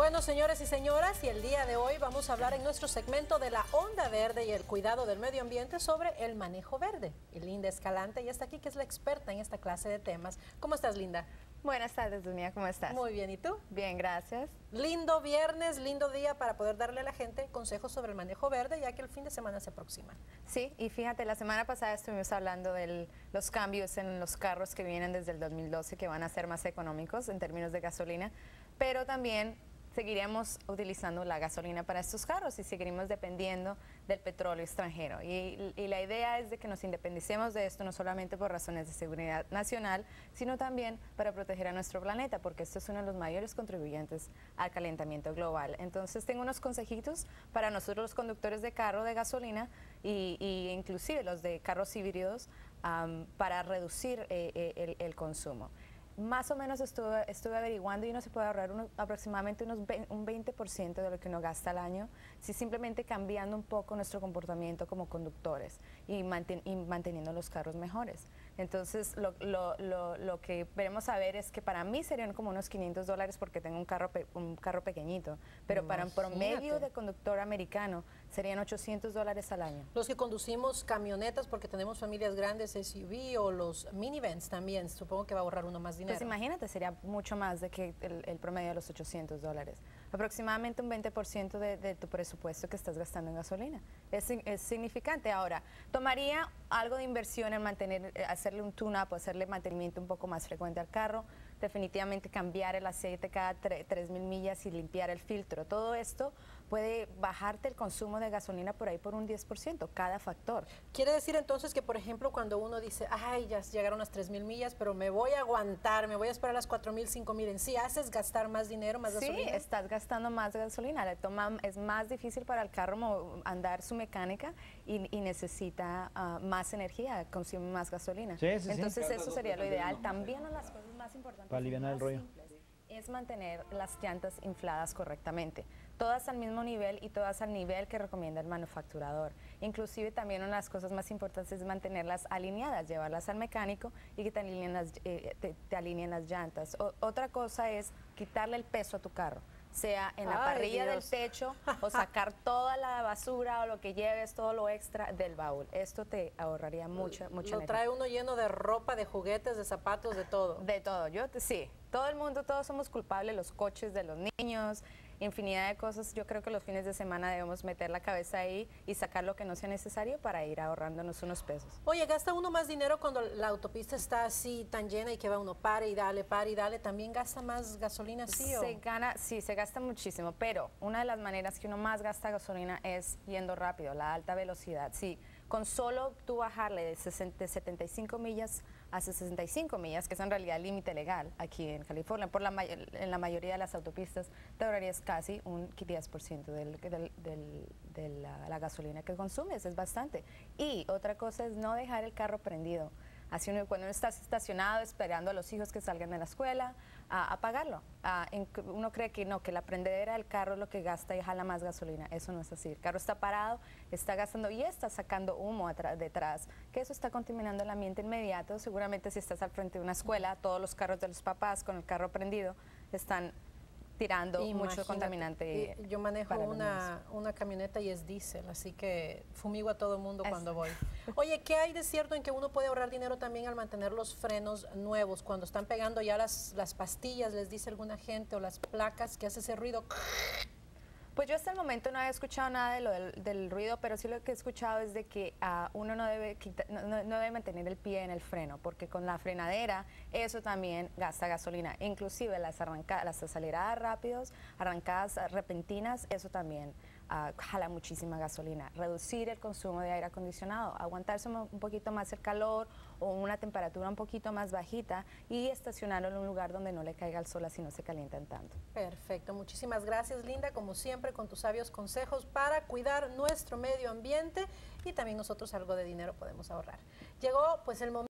Bueno, señores y señoras, y el día de hoy vamos a hablar en nuestro segmento de la onda verde y el cuidado del medio ambiente sobre el manejo verde. Y Linda Escalante ya está aquí, que es la experta en esta clase de temas. ¿Cómo estás, Linda? Buenas tardes, Dunia, ¿cómo estás? Muy bien, ¿y tú? Bien, gracias. Lindo viernes, lindo día para poder darle a la gente consejos sobre el manejo verde, ya que el fin de semana se aproxima. Sí, y fíjate, la semana pasada estuvimos hablando de los cambios en los carros que vienen desde el 2012, que van a ser más económicos en términos de gasolina, pero también seguiremos utilizando la gasolina para estos carros y seguiremos dependiendo del petróleo extranjero. Y, la idea es de que nos independicemos de esto no solamente por razones de seguridad nacional, sino también para proteger a nuestro planeta, porque esto es uno de los mayores contribuyentes al calentamiento global. Entonces tengo unos consejitos para nosotros los conductores de carro de gasolina y, inclusive los de carros híbridos para reducir eh, eh, el consumo más o menos estuve, estuve averiguando y uno se puede ahorrar aproximadamente unos un 20% de lo que uno gasta al año si simplemente cambiando un poco nuestro comportamiento como conductores y, manteniendo los carros mejores. Entonces, lo, lo, lo, lo, que veremos a ver es que para mí serían como unos 500 dólares porque tengo un carro, un carro pequeñito, pero para un promedio de conductor americano serían 800 dólares al año. Los que conducimos camionetas porque tenemos familias grandes, SUV o los minivans también, supongo que va a ahorrar uno más dinero. Pues imagínate, sería mucho más de que el, promedio de los 800 dólares. Aproximadamente un 20% de, de, tu presupuesto que estás gastando en gasolina. Es, es significante. Ahora, tomaría algo de inversión en mantener, eh, hacerle un tune-up o hacerle mantenimiento un poco más frecuente al carro, definitivamente cambiar el aceite cada 3.000 millas y limpiar el filtro. Todo esto puede bajarte el consumo de gasolina por ahí por un 10%, cada factor. Quiere decir entonces que, por ejemplo, cuando uno dice, ay, ya llegaron las 3.000 millas, pero me voy a aguantar, me voy a esperar las 4.000, 5.000, en sí haces gastar más dinero, más gasolina. Sí, estás gastando más gasolina, le toma, es más difícil para el carro andar su mecánica y, necesita ah, más energía, consume más gasolina. Entonces eso sería lo ideal. También una de las cosas más importantes para aliviar el rollo es mantener las llantas infladas correctamente, todas al mismo nivel y todas al nivel que recomienda el manufacturador. Inclusive también una de las cosas más importantes es mantenerlas alineadas, llevarlas al mecánico y que te alineen las, eh, te, alineen las llantas. otra cosa es quitarle el peso a tu carro sea en la parrilla del techo o sacar toda la basura o lo que lleves, todo lo extra del baúl. Esto te ahorraría mucha, mucha Lo trae uno lleno de ropa, de juguetes, de zapatos, de todo. De todo. Yo sí, todo el mundo, todos somos culpables, los coches de los niños, infinidad de cosas. Yo creo que los fines de semana debemos meter la cabeza ahí y sacar lo que no sea necesario para ir ahorrándonos unos pesos. Oye, ¿gasta uno más dinero cuando la autopista está así tan llena y que va uno pare y dale, pare y dale? ¿También gasta más gasolina sí Se gana, sí, se gasta muchísimo, pero una de las maneras que uno más gasta gasolina es yendo rápido, la alta velocidad. Sí, con solo tú bajarle de, 75 millas a 65 millas, que es en realidad el límite legal aquí en California, por la, en la mayoría de las autopistas te ahorrarías casi un 10% del, de la, la gasolina que consumes, es bastante. Y otra cosa es no dejar el carro prendido. Así uno, cuando uno está estacionado esperando a los hijos que salgan de la escuela, a apagarlo. uno cree que no, que la prendedera del carro es lo que gasta y jala más gasolina. Eso no es así. El carro está parado, está gastando y está sacando humo detrás, que eso está contaminando el ambiente inmediato. Seguramente si estás al frente de una escuela, todos los carros de los papás con el carro prendido están tirando mucho contaminante. Yo manejo una, una, camioneta y es diésel, así que fumigo a todo el mundo cuando voy. Oye, ¿qué hay de cierto en que uno puede ahorrar dinero también al mantener los frenos nuevos? Cuando están pegando ya las, las pastillas, les dice alguna gente, o las placas que hace ese ruido pues yo hasta el momento no he escuchado nada de lo del, ruido, pero sí lo que he escuchado es de que ah, uno no debe, no, debe mantener el pie en el freno, porque con la frenadera eso también gasta gasolina. Inclusive las, arrancadas, las aceleradas rápidos, arrancadas repentinas, eso también jala muchísima gasolina. Reducir el consumo de aire acondicionado, aguantarse un poquito más el calor o una temperatura un poquito más bajita y estacionarlo en un lugar donde no le caiga el sol así no se calientan tanto. Perfecto, muchísimas gracias Linda, como siempre con tus sabios consejos para cuidar nuestro medio ambiente y también nosotros algo de dinero podemos ahorrar. Llegó pues el momento